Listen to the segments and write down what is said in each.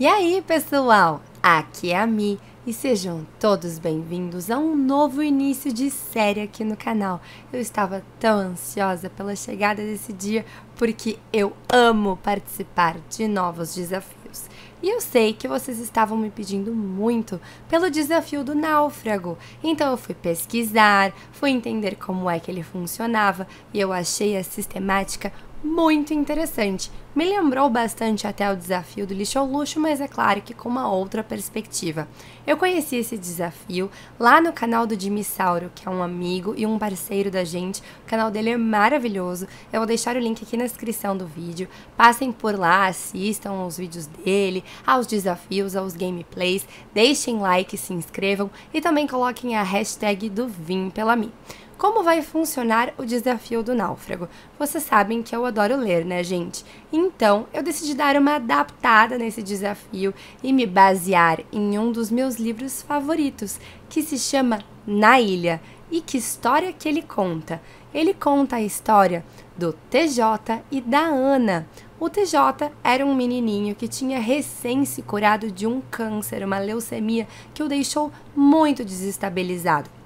E aí, pessoal? Aqui é a Mi e sejam todos bem-vindos a um novo início de série aqui no canal. Eu estava tão ansiosa pela chegada desse dia porque eu amo participar de novos desafios. E eu sei que vocês estavam me pedindo muito pelo desafio do náufrago. Então eu fui pesquisar, fui entender como é que ele funcionava e eu achei a sistemática muito interessante. Me lembrou bastante até o desafio do lixo ao luxo, mas é claro que com uma outra perspectiva. Eu conheci esse desafio lá no canal do Jimmy Sauro, que é um amigo e um parceiro da gente. O canal dele é maravilhoso. Eu vou deixar o link aqui na descrição do vídeo. Passem por lá, assistam os vídeos dele, aos desafios, aos gameplays. Deixem like, se inscrevam e também coloquem a hashtag do Vim pela mim. Como vai funcionar o desafio do náufrago? Vocês sabem que eu adoro ler, né, gente? Então, eu decidi dar uma adaptada nesse desafio e me basear em um dos meus livros favoritos, que se chama Na Ilha. E que história que ele conta? Ele conta a história do TJ e da Ana. O TJ era um menininho que tinha recém se curado de um câncer, uma leucemia, que o deixou muito desestabilizado.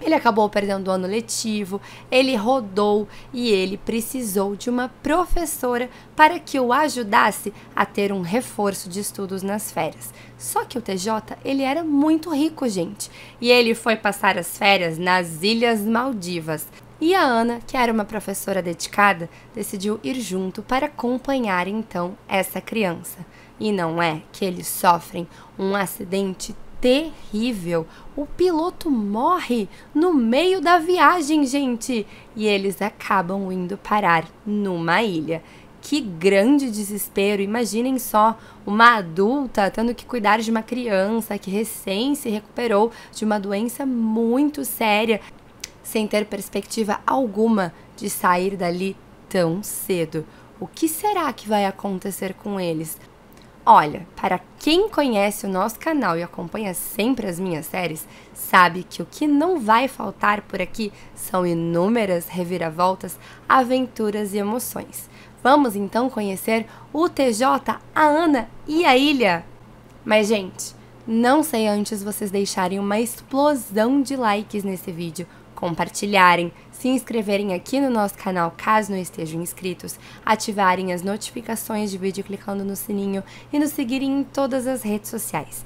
Ele acabou perdendo o ano letivo, ele rodou e ele precisou de uma professora para que o ajudasse a ter um reforço de estudos nas férias. Só que o TJ, ele era muito rico, gente, e ele foi passar as férias nas Ilhas Maldivas. E a Ana, que era uma professora dedicada, decidiu ir junto para acompanhar então essa criança. E não é que eles sofrem um acidente terrível. O piloto morre no meio da viagem, gente, e eles acabam indo parar numa ilha. Que grande desespero! Imaginem só uma adulta tendo que cuidar de uma criança que recém se recuperou de uma doença muito séria, sem ter perspectiva alguma de sair dali tão cedo. O que será que vai acontecer com eles? Olha, para quem conhece o nosso canal e acompanha sempre as minhas séries, sabe que o que não vai faltar por aqui são inúmeras reviravoltas, aventuras e emoções. Vamos então conhecer o TJ, a Ana e a Ilha. Mas, gente, não sei antes vocês deixarem uma explosão de likes nesse vídeo, compartilharem, se inscreverem aqui no nosso canal caso não estejam inscritos, ativarem as notificações de vídeo clicando no sininho e nos seguirem em todas as redes sociais.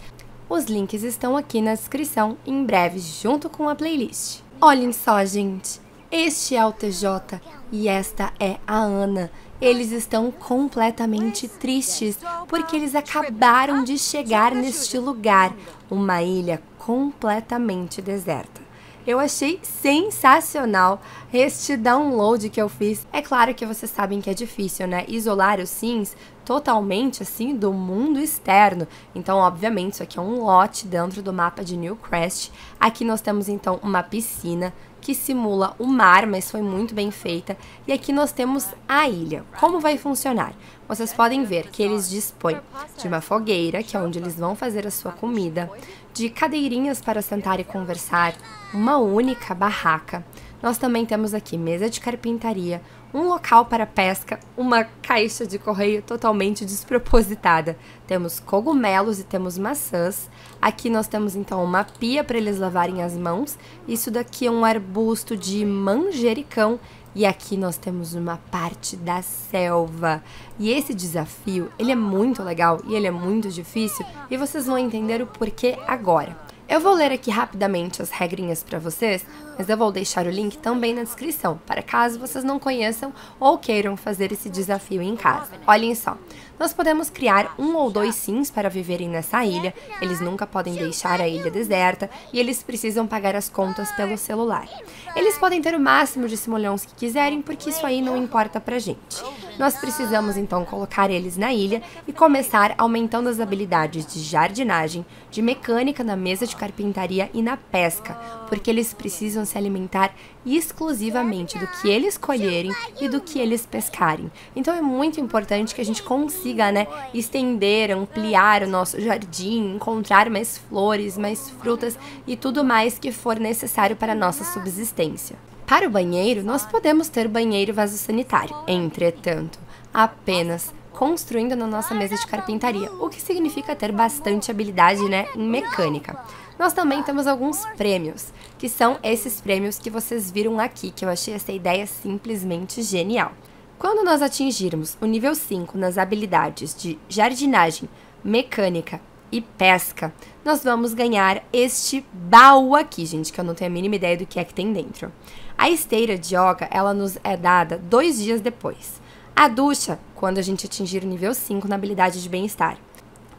Os links estão aqui na descrição em breve junto com a playlist. Olhem só, gente. Este é o TJ e esta é a Ana. Eles estão completamente tristes porque eles acabaram de chegar neste lugar, uma ilha completamente deserta. Eu achei sensacional este download que eu fiz. É claro que vocês sabem que é difícil, né? Isolar os sims totalmente assim do mundo externo. Então, obviamente, isso aqui é um lote dentro do mapa de Newcrest. Aqui nós temos então uma piscina que simula o mar, mas foi muito bem feita. E aqui nós temos a ilha. Como vai funcionar? Vocês podem ver que eles dispõem de uma fogueira, que é onde eles vão fazer a sua comida, de cadeirinhas para sentar e conversar, uma única barraca. Nós também temos aqui mesa de carpintaria, um local para pesca, uma caixa de correio totalmente despropositada. Temos cogumelos e temos maçãs. Aqui nós temos então uma pia para eles lavarem as mãos. Isso daqui é um arbusto de manjericão e aqui nós temos uma parte da selva. E esse desafio, ele é muito legal e ele é muito difícil e vocês vão entender o porquê agora. Eu vou ler aqui rapidamente as regrinhas para vocês, mas eu vou deixar o link também na descrição, para caso vocês não conheçam ou queiram fazer esse desafio em casa. Olhem só, nós podemos criar um ou dois sims para viverem nessa ilha, eles nunca podem deixar a ilha deserta e eles precisam pagar as contas pelo celular. Eles podem ter o máximo de simulhões que quiserem, porque isso aí não importa pra gente. Nós precisamos então colocar eles na ilha e começar aumentando as habilidades de jardinagem, de mecânica na mesa de carpintaria e na pesca, porque eles precisam se alimentar exclusivamente do que eles colherem e do que eles pescarem. Então é muito importante que a gente consiga, né, estender, ampliar o nosso jardim, encontrar mais flores, mais frutas e tudo mais que for necessário para a nossa subsistência. Para o banheiro, nós podemos ter banheiro vaso sanitário. Entretanto, apenas construindo na nossa mesa de carpintaria, o que significa ter bastante habilidade né, em mecânica. Nós também temos alguns prêmios, que são esses prêmios que vocês viram aqui, que eu achei essa ideia simplesmente genial. Quando nós atingirmos o nível 5 nas habilidades de jardinagem, mecânica e pesca, nós vamos ganhar este baú aqui, gente, que eu não tenho a mínima ideia do que é que tem dentro. A esteira de yoga, ela nos é dada dois dias depois. A ducha, quando a gente atingir o nível 5 na habilidade de bem-estar.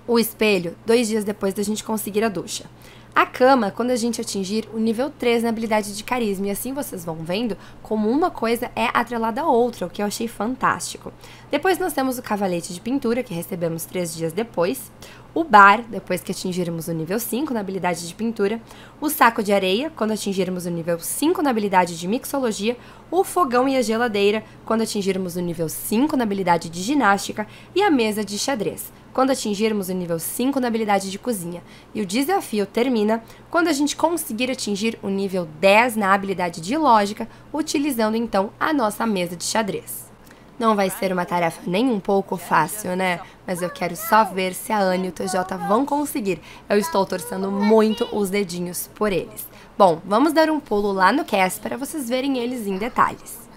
O espelho, dois dias depois da gente conseguir a ducha. A cama, quando a gente atingir o nível 3 na habilidade de carisma. E assim vocês vão vendo como uma coisa é atrelada à outra, o que eu achei fantástico. Depois nós temos o cavalete de pintura, que recebemos três dias depois. O bar, depois que atingirmos o nível 5 na habilidade de pintura. O saco de areia, quando atingirmos o nível 5 na habilidade de mixologia. O fogão e a geladeira, quando atingirmos o nível 5 na habilidade de ginástica. E a mesa de xadrez quando atingirmos o nível 5 na habilidade de cozinha. E o desafio termina quando a gente conseguir atingir o nível 10 na habilidade de lógica, utilizando então a nossa mesa de xadrez. Não vai ser uma tarefa nem um pouco fácil, né? Mas eu quero só ver se a Anne e o TJ vão conseguir. Eu estou torcendo muito os dedinhos por eles. Bom, vamos dar um pulo lá no cast para vocês verem eles em detalhes.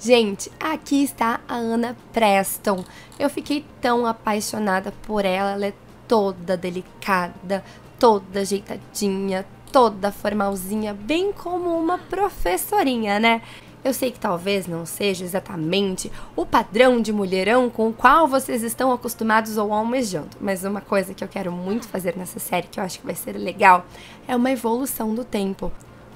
Gente, aqui está a Ana Preston. Eu fiquei tão apaixonada por ela. Ela é toda delicada, toda ajeitadinha, toda formalzinha, bem como uma professorinha, né? Eu sei que talvez não seja exatamente o padrão de mulherão com o qual vocês estão acostumados ou almejando, mas uma coisa que eu quero muito fazer nessa série, que eu acho que vai ser legal, é uma evolução do tempo.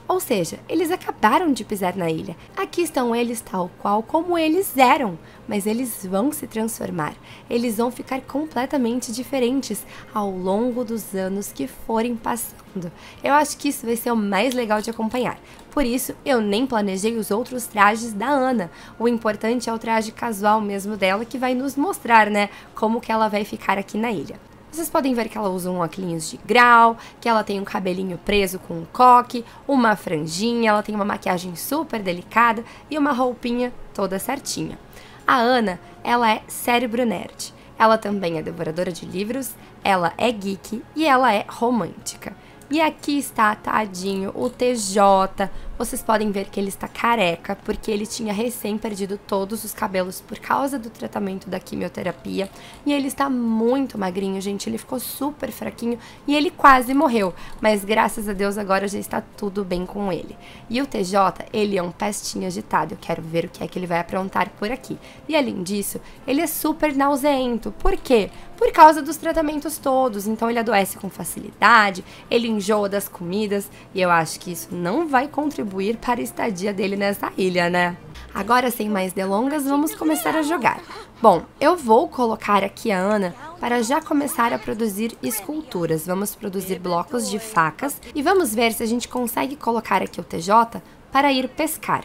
Ou seja, eles acabaram de pisar na ilha. Aqui estão eles tal qual como eles eram, mas eles vão se transformar. Eles vão ficar completamente diferentes ao longo dos anos que forem passando. Eu acho que isso vai ser o mais legal de acompanhar. Por isso, eu nem planejei os outros trajes da Ana. O importante é o traje casual mesmo dela que vai nos mostrar, né, como que ela vai ficar aqui na ilha. Vocês podem ver que ela usa um óculos de grau, que ela tem um cabelinho preso com um coque, uma franjinha, ela tem uma maquiagem super delicada e uma roupinha toda certinha. A Ana, ela é cérebro nerd. Ela também é devoradora de livros, ela é geek e ela é romântica. E aqui está, tadinho, o TJ. Vocês podem ver que ele está careca, porque ele tinha recém perdido todos os cabelos por causa do tratamento da quimioterapia. E ele está muito magrinho, gente. Ele ficou super fraquinho e ele quase morreu. Mas graças a Deus agora já está tudo bem com ele. E o TJ, ele é um pestinho agitado. Eu quero ver o que é que ele vai aprontar por aqui. E além disso, ele é super nauseento. Por quê? Por causa dos tratamentos todos. Então ele adoece com facilidade, ele enjoa das comidas e eu acho que isso não vai contribuir para a estadia dele nessa ilha, né? Agora, sem mais delongas, vamos começar a jogar. Bom, eu vou colocar aqui a Ana para já começar a produzir esculturas. Vamos produzir blocos de facas e vamos ver se a gente consegue colocar aqui o TJ para ir pescar.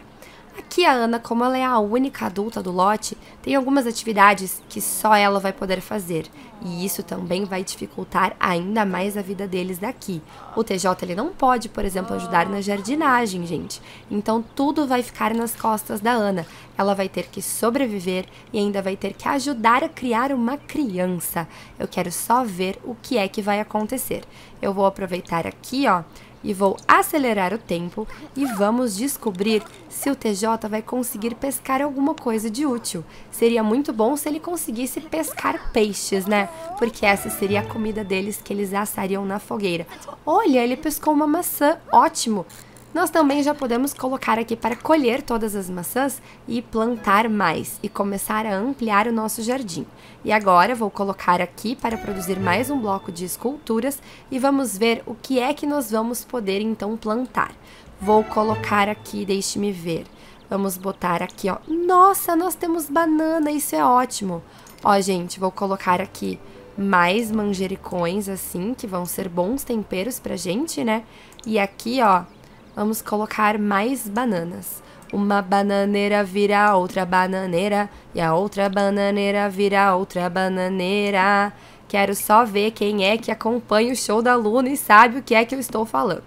Aqui a Ana, como ela é a única adulta do lote, tem algumas atividades que só ela vai poder fazer. E isso também vai dificultar ainda mais a vida deles daqui. O TJ ele não pode, por exemplo, ajudar na jardinagem, gente. Então tudo vai ficar nas costas da Ana. Ela vai ter que sobreviver e ainda vai ter que ajudar a criar uma criança. Eu quero só ver o que é que vai acontecer. Eu vou aproveitar aqui, ó, e vou acelerar o tempo e vamos descobrir se o TJ vai conseguir pescar alguma coisa de útil. Seria muito bom se ele conseguisse pescar peixes, né? Porque essa seria a comida deles que eles assariam na fogueira. Olha, ele pescou uma maçã, ótimo! Nós também já podemos colocar aqui para colher todas as maçãs e plantar mais e começar a ampliar o nosso jardim. E agora vou colocar aqui para produzir mais um bloco de esculturas e vamos ver o que é que nós vamos poder então plantar. Vou colocar aqui, deixe-me ver. Vamos botar aqui, ó. Nossa, nós temos banana, isso é ótimo. Ó, gente, vou colocar aqui mais manjericões assim, que vão ser bons temperos pra gente, né? E aqui, ó, vamos colocar mais bananas. Uma bananeira vira outra bananeira e a outra bananeira vira outra bananeira. Quero só ver quem é que acompanha o show da Luna e sabe o que é que eu estou falando.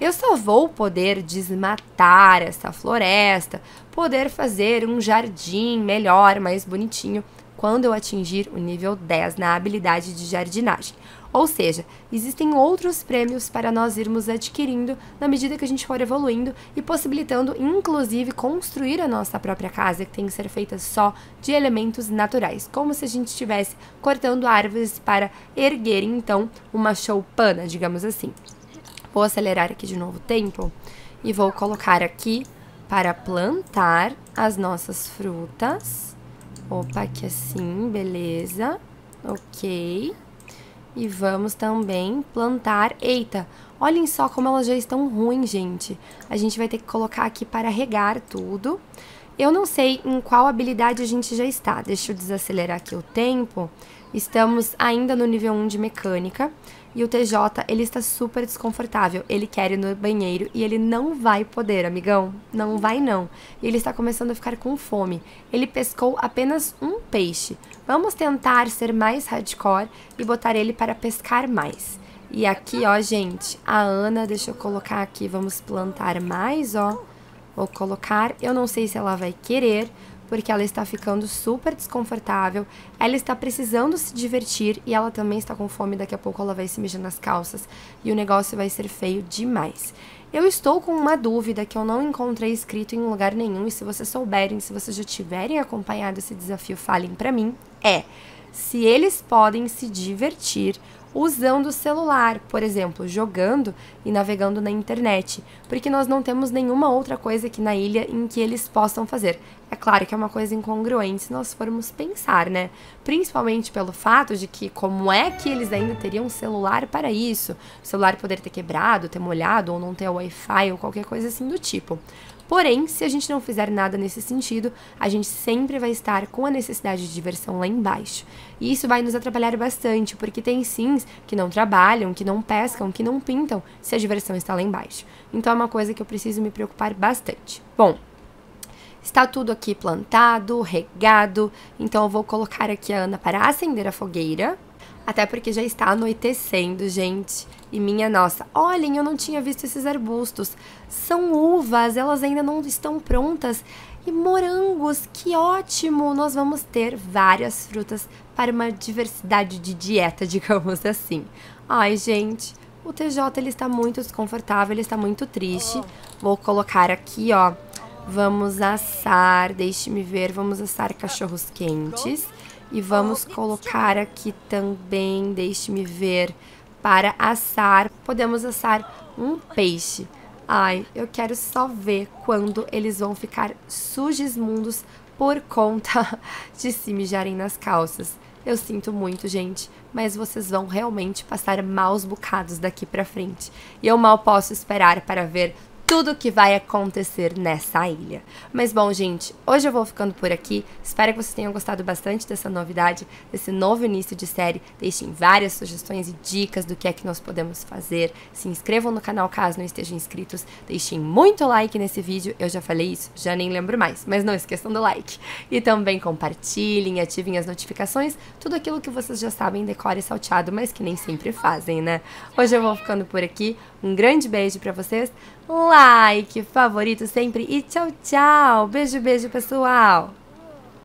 Eu só vou poder desmatar essa floresta, poder fazer um jardim melhor, mais bonitinho, quando eu atingir o nível 10 na habilidade de jardinagem. Ou seja, existem outros prêmios para nós irmos adquirindo na medida que a gente for evoluindo e possibilitando, inclusive, construir a nossa própria casa, que tem que ser feita só de elementos naturais, como se a gente estivesse cortando árvores para erguer então uma choupana, digamos assim. Vou acelerar aqui de novo o tempo e vou colocar aqui para plantar as nossas frutas. Opa, aqui assim, beleza. Ok. E vamos também plantar. Eita, olhem só como elas já estão ruins, gente. A gente vai ter que colocar aqui para regar tudo. Eu não sei em qual habilidade a gente já está. Deixa eu desacelerar aqui o tempo. Estamos ainda no nível 1 de mecânica. E o TJ, ele está super desconfortável. Ele quer ir no banheiro e ele não vai poder, amigão. Não vai não. E ele está começando a ficar com fome. Ele pescou apenas um peixe. Vamos tentar ser mais hardcore e botar ele para pescar mais. E aqui, ó, gente, a Ana, deixa eu colocar aqui, vamos plantar mais, ó. Vou colocar, eu não sei se ela vai querer, porque ela está ficando super desconfortável, ela está precisando se divertir e ela também está com fome, daqui a pouco ela vai se mijar nas calças e o negócio vai ser feio demais. Eu estou com uma dúvida que eu não encontrei escrito em lugar nenhum. E se vocês souberem, se vocês já tiverem acompanhado esse desafio, falem para mim, é se eles podem se divertir usando o celular, por exemplo, jogando e navegando na internet, porque nós não temos nenhuma outra coisa aqui na ilha em que eles possam fazer. É claro que é uma coisa incongruente se nós formos pensar, né? Principalmente pelo fato de que como é que eles ainda teriam celular para isso? O celular poder ter quebrado, ter molhado ou não ter Wi-Fi ou qualquer coisa assim do tipo. Porém, se a gente não fizer nada nesse sentido, a gente sempre vai estar com a necessidade de diversão lá embaixo. E isso vai nos atrapalhar bastante, porque tem sims que não trabalham, que não pescam, que não pintam, se a diversão está lá embaixo. Então é uma coisa que eu preciso me preocupar bastante. Bom, Está tudo aqui plantado, regado, então eu vou colocar aqui a Ana para acender a fogueira. Até porque já está anoitecendo, gente. E minha nossa, olhem, eu não tinha visto esses arbustos. São uvas, elas ainda não estão prontas. E morangos, que ótimo! Nós vamos ter várias frutas para uma diversidade de dieta, digamos assim. Ai, gente, o TJ ele está muito desconfortável, ele está muito triste. Vou colocar aqui, ó. Vamos assar, deixe-me ver, vamos assar cachorros quentes. E vamos colocar aqui também, deixe-me ver, para assar. Podemos assar um peixe. Ai, eu quero só ver quando eles vão ficar sujesmundos por conta de se mijarem nas calças. Eu sinto muito, gente, mas vocês vão realmente passar maus bocados daqui pra frente. E eu mal posso esperar para ver tudo que vai acontecer nessa ilha. Mas bom, gente, hoje eu vou ficando por aqui. Espero que vocês tenham gostado bastante dessa novidade, desse novo início de série. Deixem várias sugestões e dicas do que é que nós podemos fazer. Se inscrevam no canal caso não estejam inscritos. Deixem muito like nesse vídeo. Eu já falei isso, já nem lembro mais, mas não esqueçam do like. E também compartilhem, ativem as notificações, tudo aquilo que vocês já sabem decore salteado, mas que nem sempre fazem, né? Hoje eu vou ficando por aqui. Um grande beijo para vocês like, favorito sempre e tchau, tchau. Beijo, beijo, pessoal.